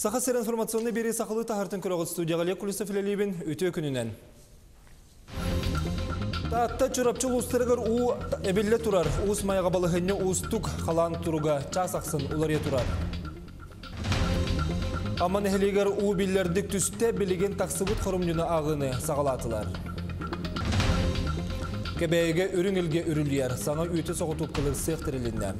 Саха сер информационный бери сақылы тахартын көріғыт студияға лек күлісі филелебін өте. Таатта чурапчыл у әбелі турар. Уыс маяға балығыны устук қалан тұруға часақсын улар турар. Аман әхелегер у биллердік түсте білеген тақсыбыт құрымдыны ағыны сағалатылар. Кебәйге үрін елге үрілер, саңа үйті соғытып қылыр сеқтірілінді.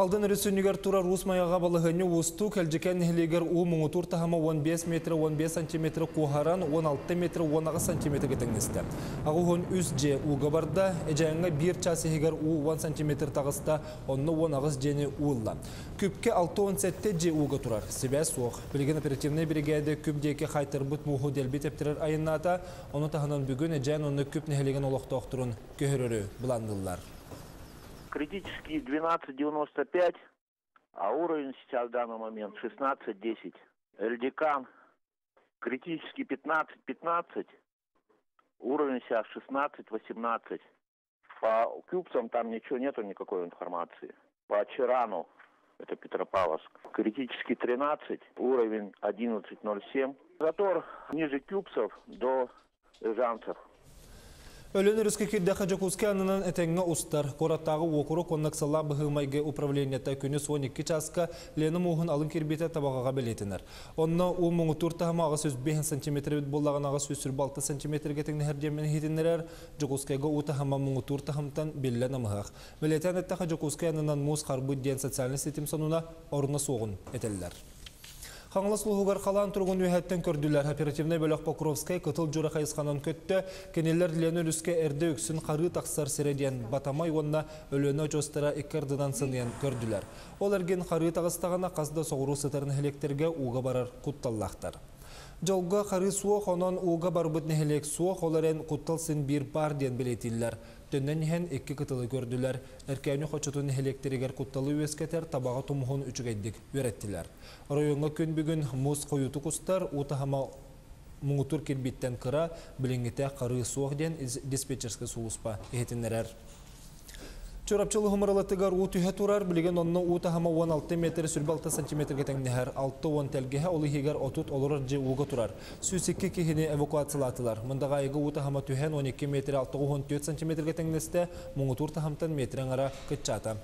Алдын үрісінігер турар ус маяға балығыны усту кәлжікен нәхілегер у мұңытур тахама 15 метр 15 сантиметр кухаран 16 метр 16 сантиметр кетіңністі. Ағуғын үз же уға барда, әжәңі бір час егер у 10 сантиметр тағыста, онны 10 жені уылла. Күпке 6-17 же уға турар. Себе соқ. Білген оперативный бригады күпдеке қайтыр бұт мұғы делбет ептірер айынната, оны бүгін. Критический 12.95, а уровень сейчас в данный момент 16.10. Эльдикан критический 15.15, уровень сейчас 16.18. По кюбцам там ничего нету, никакой информации. По Чирану, это Петропавловск, критический 13, уровень 11.07. Затор ниже кюбцев до Рязанцев Өлін үріскі кирді Хаджакузке анынан әтәңі ұстар. Кораттағы оқыры коннаксала бұхымайғы управленията күні 12 часка лені мұғын алын кербеті табағаға білетінер. Онна у мұңы туртағыма ағыз 5 см бит боллаған ағыз 6 см кетіңні әрдемен хетінерер Джакузкеға утахама мұңы туртағымтан беллен амығақ. Білетен әтті Хаджакузке анынан мұз қарбы ден социальный сетім сонуна орны соғын әтелілер. Қаңлас лұғығар қалан тұрғын үйәттен көрділер. Оперативный бөлік Покровскай кытыл жұры қайысқанын көтті. Кенелер лені үріске әрді өксін қары тақсар середен батамай онна өліні жостыра иккардыдан сынген көрділер. Ол әрген қары тағыстағана қазда соғыру сытарын хелектерге уға барар құтталлақтар. Жолға қары суық онан уға барбыт нәхелек суық оларын құтталсын бір бар ден білетілер. Төннен ехен екі кытылы көрділер. Әркәйіні қочытын нәхелектерігер құтталы өскетер табаға тұмығын үчігайдік өреттілер. Районға күн бүгін мұз қойуты құстар, ұтахама мұңытур келбеттен қыра, біліңгіте қары суық ден диспетчерскі сұлыспа ехетінерер. Чорапчылы хумаралатыгар у түйе турар, білген онны у тахама 16 метр сүрбалты сантиметр кетеңнехер, 6-10 тәлгеhe олы хегер отут олырыр же уға турар. Сүсікке кехіне эвакуациялатылар. Мұндаға айғы у тахама түйен 12 метр 6-14 сантиметр кетеңнесте, мұңы тур тахамтан метрен ара күтчата.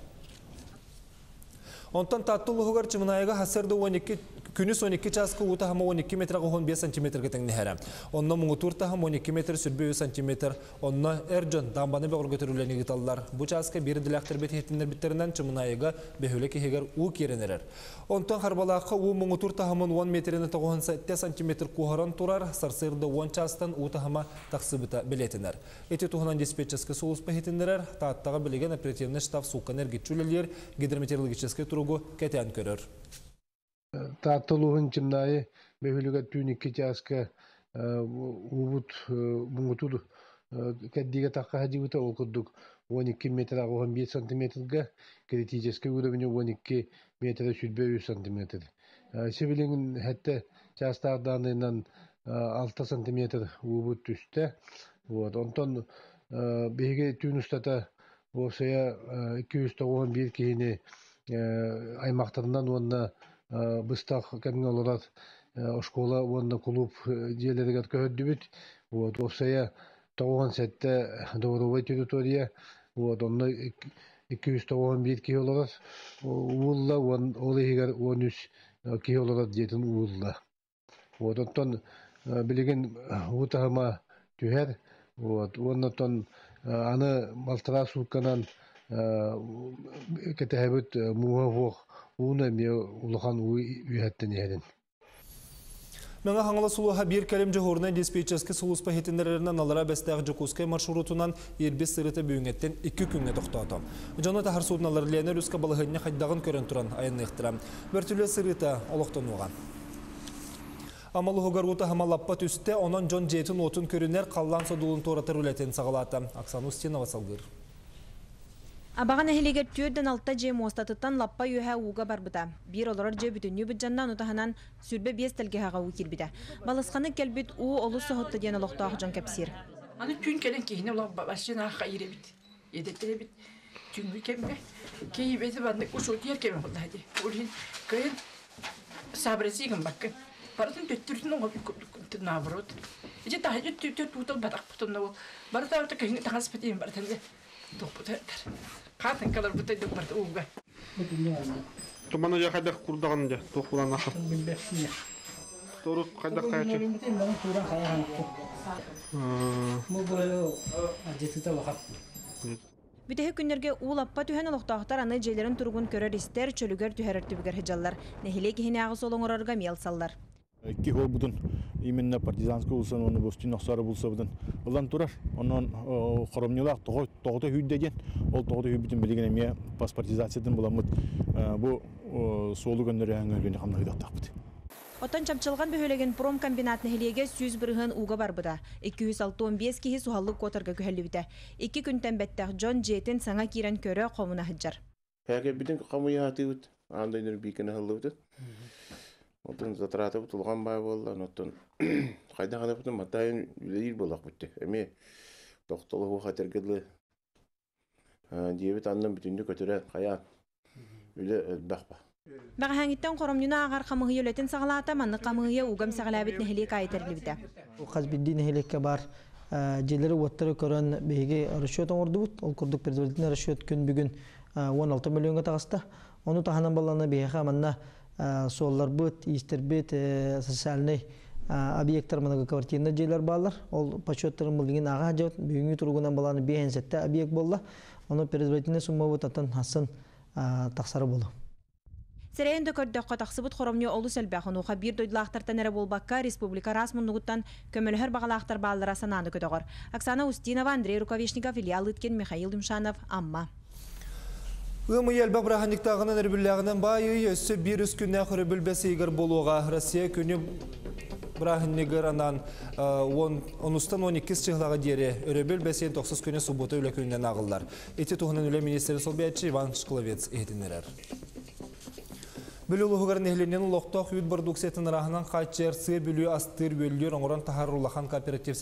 Онтан таттылығығар чымынайға хасырды 12 күнүс 12 часка ута хама 12 метр 5 сантиметр кетен нехера. Онна муңутур та 12 метр сүрбе сантиметр. Онна эрджон дамбаны бөгөр көтөрүләне гиталлар. Бу часка бир дилактер бет биттеринен чымынайга бехөле кехегер у керенерер. Онтан харбалакка у муңутур та 10 метріне 9 сантиметр турар, сарсырды 10 частан. Эти оперативный штаб гидрометеорологический кетен. Тааттылуһун чымнайы бөһүлүгө түүникки чааска убут буңутур кәддиге таққа хадибыта ол курдук. 12 метр агухан 5 сантиметрга критический уровень 12 метр сүрбе сантиметр. Сибилиңин хәтте частаардаанынан 6 сантиметр убут түсте вот онтон беге түүнустата осая 291 кихини аймактарынан быстах кәмге оларат школа онна клуб диелерегат көһөддүбүт вот осая тоғон сетте доворовой территория вот онна 291 кихи оларат уулла ол егер 13 кихи оларат диетин уулла вот оттон билеген утахама түһер вот оннотон аны малтара сукканан кетэһэбит муха хуох уна ме улахан уй үйәттен яһаден Мәңі хаңылы сұлуға бір кәлем жоғырына диспетчерскі сұлыс пахетіндерінен алыра бәстәғ жүкускай маршрутынан ербес сырыты бүйіңеттен 2 күнге тоқтады. Жаны тахар судналар Леонель Үсқа балығынне қайдағын көрін тұран айын иқтыра. Бір түлі сырыты олықтан оған. Амалы ғығаруты хамалаппа түсті, онын жон жетін отын көрінер қаллан содулын торатыр үләтен сағалаты. Оксана Устинова салғыр. Абаған әхілегер түрден алтта жем остатыттан лаппа үйәһә уға барбыта. Бір оларар же бүтінні бүджаннан ұтаханан сүрбе бес тәлге хаға у кирбіді. Балысқаны кәлбіт у олы соғытты ден олықтағы жон кәпсір. Аны күн келен кейіне олар башын аққа ире бит. Edetleri bit. Çünkü kemme. Keyifeti ben de kuş otu yer kemme oldu hadi. Urin köyün sabresiyle bakın. Baratın döttürdün o bir navrot. İşte daha önce tüt tüt tutal batak putun o. Barata orta köyün daha sepetiyim baratan de. Kalır bu taydı barata uğga. Туманы жа кайда курдаган жа токулан ахып. Тору кайда кайчы. Бүтеһи күннерге уул аппа түһэн олохтоохтар аны дьиэлэрин тургун көрөр истер чөлүгөр түһэрэр түбүгэр хыдьаллар. Нехиле киһини агыс олоңорорга миэл саллар. Икки хол бутун именно партизанский улсан оны бустин нохсары булса бутун. Улан турар. Онон хоромнилак того тогото хүддеген. Ол тогото хүбүтүн билеген эме паспортизациядын буламыт. Бу солу гөндөрө аңгөлүнө хамна хыдактакпыт. Отон чамчылган бөһөлеген пром комбинат нехилеге сүз бырыһын уга барбыда. 265 киһи сухаллык которга көһөллүбүтэ. Икки күнтен беттэх Джон Джейтин саңа кирен көрө комуна хыджар. Пәке битен камуяатыбыт, андай нер бикене хыллыбыт. Болак бутты. Эми токтолу бу хатергедле. Диебит андан бүтүндү көтөрө кая үле бакпа. Бәғәһәңиттен коромнюна агар манны угам бар көрөн расчет оңордубут. Ол курдук предварительный расчет күн бүгүн 16 миллионга тагыста. Оны таханан баланы беге манна соллар бут, истер бит, социальный объекттар мына квартирна желер балар. Ол почеттарын булдигин ага жат бүгүнкү тургунан баланы бехенсетте объект болла. Оны предварительный сумма бут атын хасын таксары болу. Сәрәйін дөкөрдөккө тақсыбыт хоромню олу сәлбәхін уха бир дойдылақтартан әрі болбаққа республика расмуннугуттан көмөлөхөр бағалақтар баллара сананы көдөгөр. Оксана Устинова, Андрей Рукавишников, Илья Лыткин, Михаил Думшанов, Амма. Умы елбі браханниктағынан әрбілләғінен байы өссі бір үс күнне құры бүлбәсі егір болуға Россия күні браханнигер анан онустан 12 чыглага дере өрөбүл бәсен 90 күнне суббота үле күннен агылдар. Эти үле министрин солбиятчы Иван Шкловец эйтинерер. Бүлі ұлығығар нәхленен ұлықтақ үйт продукциятын рахынан қайтчер сыр бүлі астыр бөлілер оңыран тахар ұлахан кооператив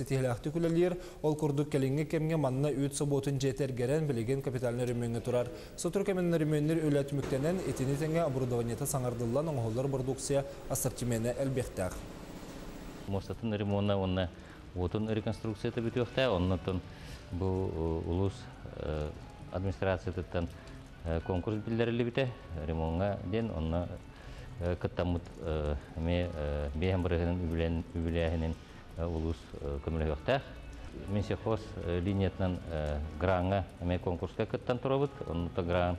күлелер, ол күрдік кәліңге кемге манна үйт соботын жетер герен білеген капиталны рөмені тұрар. Сотыр кәменні рөменнер өләт мүктенен етіні тәңе оборудованиеті саңардылан оңғылар продукция ассортимені әлбектәқ. Мостатын ремонна онна отын реконструкцията бітіоқта, оннатын бұл улус администрацияттан конкурс билдерили бите ремонга ден онна кыттамут ме беhem бырыгынын үбүлен үбүлэхинин улус көмөлөктах менсехоз линиятынан гранга ме конкурска кыттан турабыт онута гран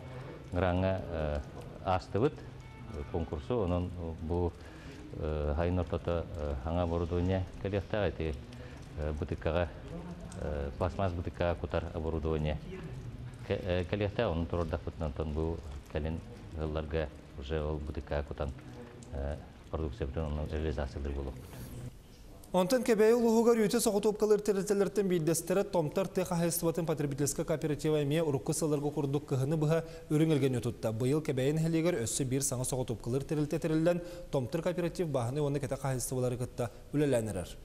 гранга астыбыт. Конкурсу онун бу хайнортото аңа оборудование келехта эти бутыкага пластмасс бутыкка кутар оборудование. Кәлехтә оны турда футнан тон бу кәлен гылларга уже ол бутыка кутан продукция бүтән оның реализациялар булу. Онтан кәбәй улуғығар үйті соғытып қалыр теретелерден бейдестері томтар теха хайстыватын потребительскі кооператива еме ұрыққы сылырғы құрдық кығыны бұға үріңілген өтутта. Бұйыл кәбәйін хәлегер өссі бір саңа соғытып қалыр терелте терелден томтар кооператив бағыны оны кәті хайстывалары кітта үлеләнірер.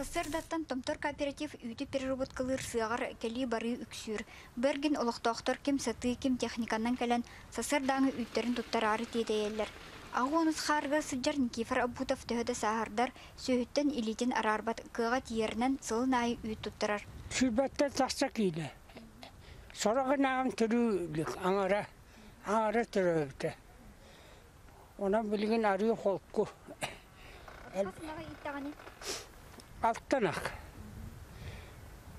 Сасырдаттан томтор кооператив үйті переработкалыр сыағар кәли бары үксүр. Берген олықтоқтор кем саты кем техниканнан кәлен сасырдаңы үйттерін туттар ары тейдейелер. Ағы онус харга сыджар Никифор Абутов төһөдө саһардар сөһүттен илитин арарбат кыга тиернен сылын айы үйт туттарар. Сүрбәттә тақса кейді. Сорағын ағын түрілік аңара, аңара түрілікті. Bilgin arıyor холку. Сасылаға иттағаны. Alttanak.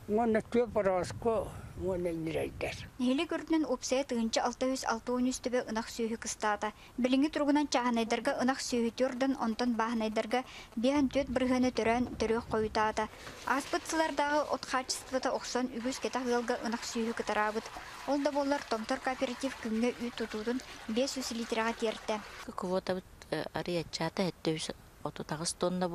Ngonna työ parasko, ngonna nireyder. Нехиле көрүнөн опсая тыгынча 663 төбө ынах сүйү кыстаата. Билинги тургунан чаханайдарга ынах сүйүтөрдөн онтон баханайдарга бихан төт бырганы төрөн төрөк коютаата. Аспытсылардагы от качеството оксон үгүс кетах гылга ынах сүйү кытарабыт. Ол да боллар томтор кооператив күнгө үй тутуудун 500 литрага тиерте. Квота ариячата 700 отутагыс тонна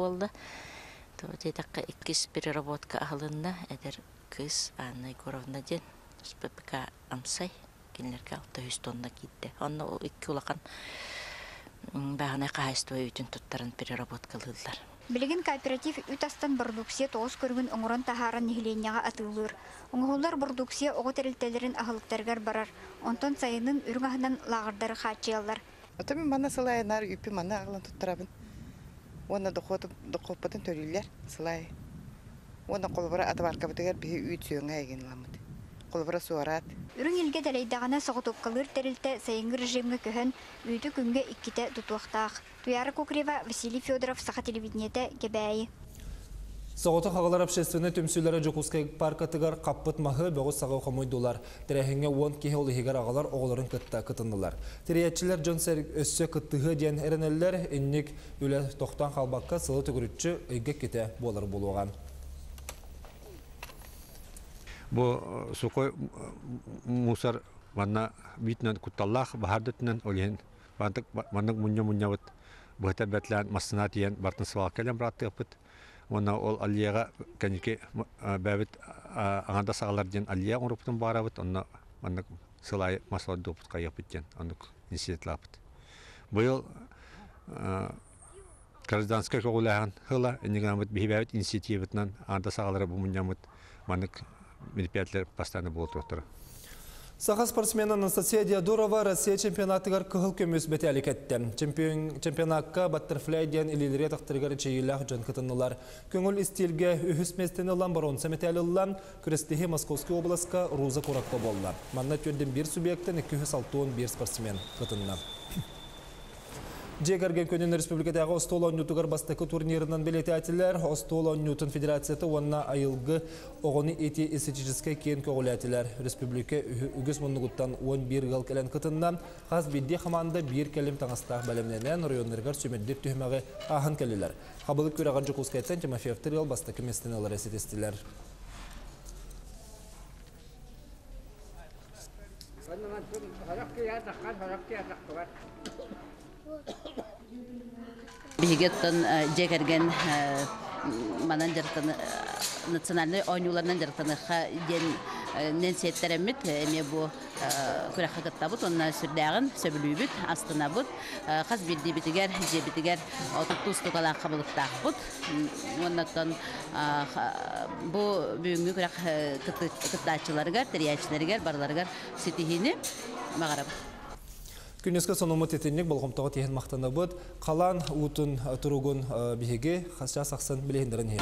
болды. Тетаққа иккис переработка алынна эдер кыз Анна Егоровна ден СППК амсай кинлерге 600 тонна китте. Онна ол икки улақан бағана қайсты өйтін туттарын переработкалылар. Билигин кооператив үт астан продукция тоғыз көргін оңырын тахаран нихиленияға атылыр. Оңғолар продукция оғы терілтелерін ахылықтаргар барар. Онтон сайынын үріңахынан лағырдары хачиялар. Ата мен мана сылайнар үпі мана ағылан тұттырабын. Оны дұқоппатын төрілер сылай. Оны қолбара атабарка бітігер бігі ламыды. Қолбара суарат. Үрің елге дәлейдағына соғытуққалыр терілті сайынгы режимге көхін үйті күнге икките тұтуақтақ. Туяры Кукрева, Василий Федоров, Саха телевидениеті, Гебәйі. Соғыты қағалар общественный түмсүлері Жокускай паркатыгар қаппыт мағы бөғіз сағау қамойдулар. Тірәхіңе 10 кеге олығығар ағалар оғыларын кытта кытындылар. Тіреятчілер жон сәр өссі кыттығы ден әрінелер инник үлі тоқтан қалбаққа сылы түгірітші үйге кете болар болуған. Бу сукой мусор ванна битнен кутталлах бахардытнен олен маннык муння муння бут быта бетлән масына тиен бартын свал келем Оны ол алияга кәнеке бәбит аңанда сагалар ден алия урыптын бара бут онна маннык сылай масла допут кайып биттен аннык институт лапт. Быел гражданская көгүләһән хыла энигамыт бихибәбит институтынан анда сагалар бу муннямыт маннык мероприятиялар постоянно болот отыр. Саха спортсмен Анастасия Диадорова Россия чемпионатыгар кыгыл көмөс бетәли кетті. Чемпионатка баттерфляй ден илилере тақтыргар чейілләх жан кытынылар. Көңіл истилге үхіс местені лан барон сәметәлі лан күрестіхе Московский обласка Руза Куракта болла. Манна төрден бір субъекттен 261 спортсмен кытынна. Жегарген көнін республикадағы Остол Оннютугар бастықы турнирынан билеті әтілер, Остол Оннютун Федерацияты онна айылғы оғыны еті эстетическай кейін көғілі әтілер. Республика үгіз мұнығыттан 11 ғал кәлін кытыннан, қаз бидде қаманда бір кәлім таңыстақ бәлемненен районларғар сөмеддер түймәғі ағын кәлілер. Қабылық көраған жүкускайттан Тимофеевтер ел бастықы местен олар әсетестілер. Бигеттон жегерген национальный ойнуларынан жартыныха ден нен сеттеремит эме бу күрәхә онна сөбүлүбүт астына бут. Каз билди битигер же кабылып тахбут оннаттан бу бүгүнкү күрәх кыттачыларга Күнеске сонумы тетеннік болғымтығы теген мақтаны бұд. Қалан ұтын тұруғын бігеге қасша сақсын білейіндерін.